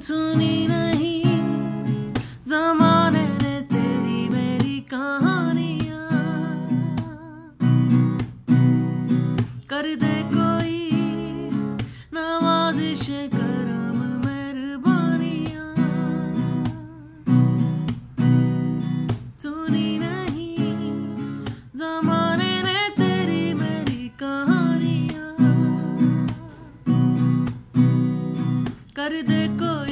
सुनी नहीं। जमाने ने तेरी मेरी कहानियाँ। कर दे कोई नवाजिश, करम, मेहरबानियाँ। सुनी नहीं। जमाने ने तेरी मेरी कहानियाँ। कर दे कोई